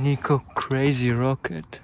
Nico Crazy Rocket.